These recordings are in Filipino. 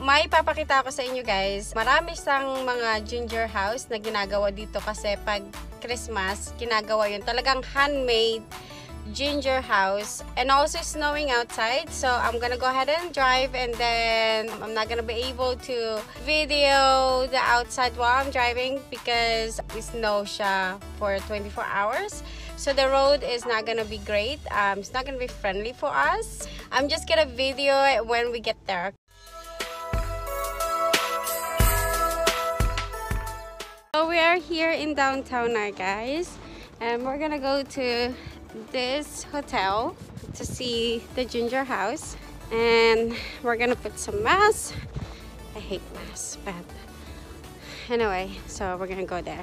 may papakita ko sa inyo guys. Marami sang mga ginger house na ginagawa dito kasi pag Christmas, ginagawa yun. Talagang handmade ginger house. And also snowing outside. So I'm gonna go ahead and drive and then I'm not gonna be able to video the outside while I'm driving because snow siya for 24 hours. So the road is not gonna be great. Um, it's not gonna be friendly for us. I'm just gonna video it when we get there we are here in downtown now guys. And we're gonna go to this hotel to see the ginger house and we're gonna put some masks. I hate masks but anyway so we're gonna go there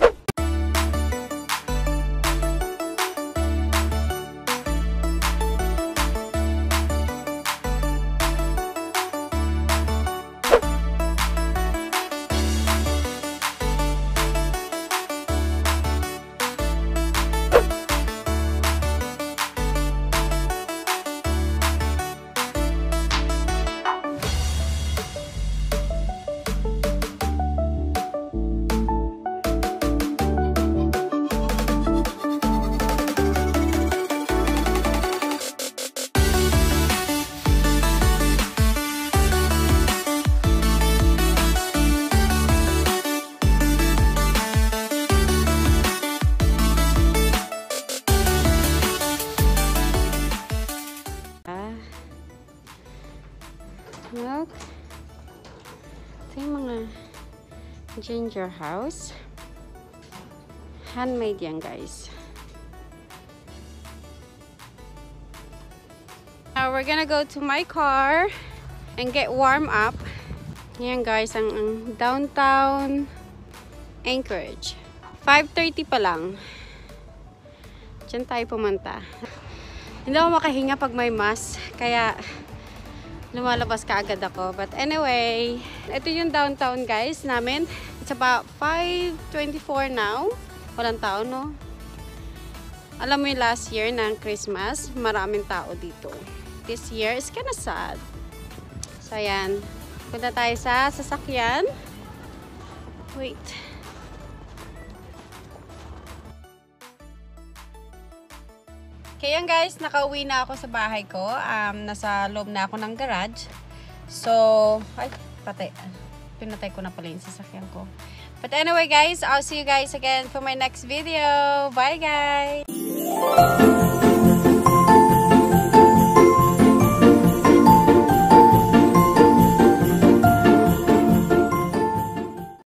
Look. Ito yung mga ginger house. Handmade yan, guys. Now, we're gonna go to my car and get warm up. Yan, guys, ang, ang downtown Anchorage. 5.30 pa lang. Diyan tayo pumunta. Hindi ako makahinga pag may mask. Kaya, lumalabas ka agad ako. But anyway, ito yung downtown guys namin. It's about 5.24 now. Walang tao, no? Alam mo yung last year ng Christmas, maraming tao dito. This year is kinda sad. So, ayan. Punta tayo sa sasakyan. Wait. Kaya guys, nakauwi na ako sa bahay ko. Um, nasa loob na ako ng garage. So, ay, patay. Pinatay ko na pala yung sasakyan ko. But anyway guys, I'll see you guys again for my next video. Bye guys!